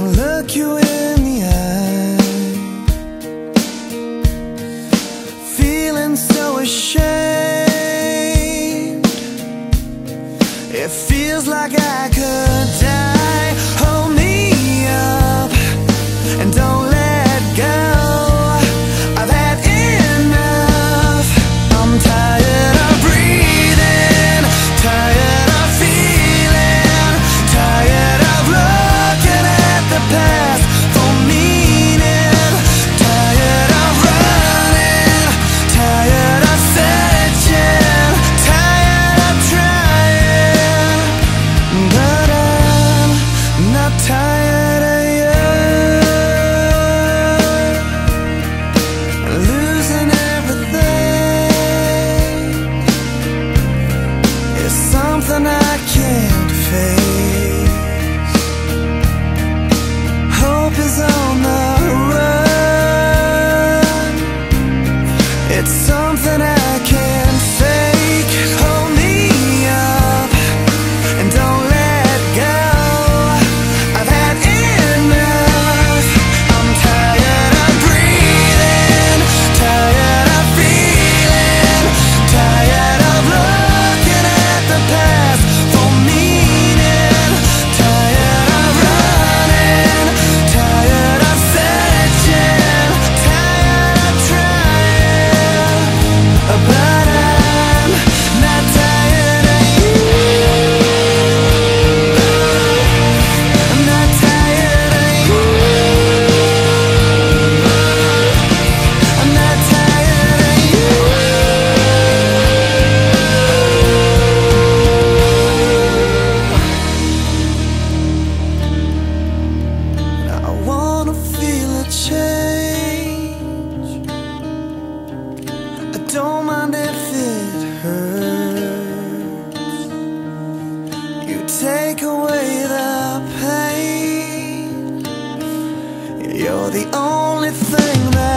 look you in take away the pain. You're the only thing that